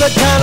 the time